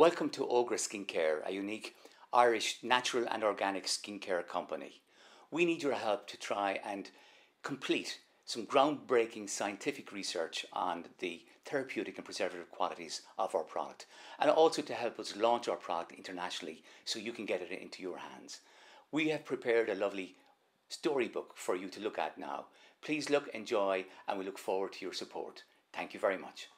Welcome to Ográ Skincare, a unique Irish natural and organic skincare company. We need your help to try and complete some groundbreaking scientific research on the therapeutic and preservative qualities of our product, and also to help us launch our product internationally so you can get it into your hands. We have prepared a lovely storybook for you to look at now. Please look, enjoy, and we look forward to your support. Thank you very much.